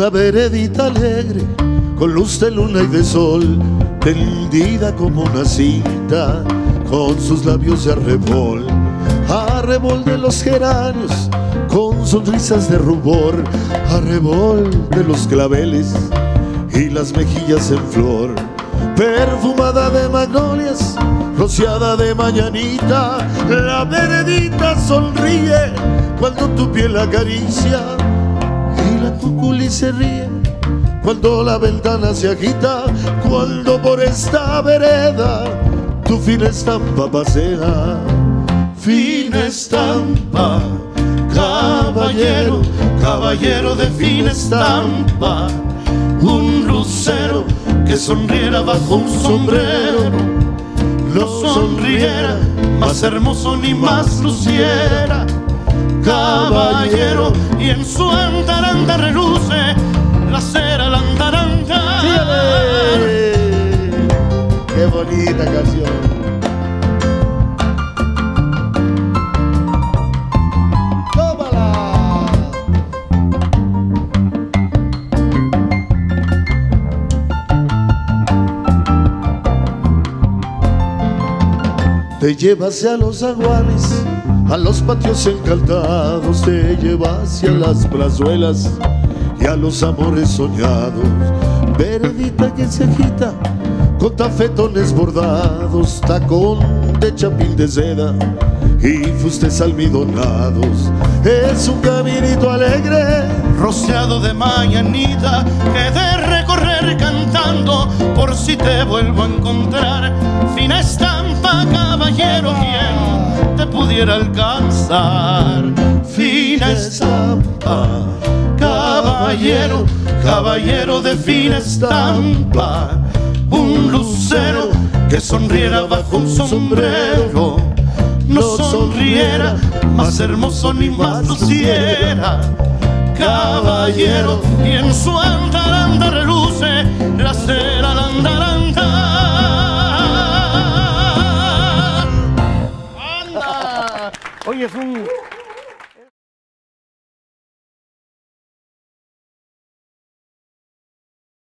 Una veredita alegre, con luz de luna y de sol, tendida como una cinta, con sus labios de arrebol, arrebol de los geranios, con sonrisas de rubor, arrebol de los claveles y las mejillas en flor, perfumada de magnolias, rociada de mañanita, la veredita sonríe cuando tu piel acaricia y la cuculi se ríe cuando la ventana se agita, cuando por esta vereda tu fina estampa pasea. Fina estampa, caballero, caballero de fina estampa, un lucero que sonriera bajo un sombrero, no sonriera más hermoso ni más luciera. Caballero y en su andaranda reluce la cera la andaranda. ¡Qué bonita canción! Te lleva hacia los aguanes, a los patios encantados, te lleva hacia las plazuelas y a los amores soñados. Veredita que se agita con tafetones bordados, tacón de chapín de seda y fustes almidonados. Es un caminito alegre, rociado de mañanita que de recorrer cantando por si te vuelvo a encontrar fina caballero quien te pudiera alcanzar. Fina estampa caballero caballero de fina estampa. Un lucero que sonriera bajo un sombrero. No sonriera más hermoso ni más luciera. Caballero y en Oye, es un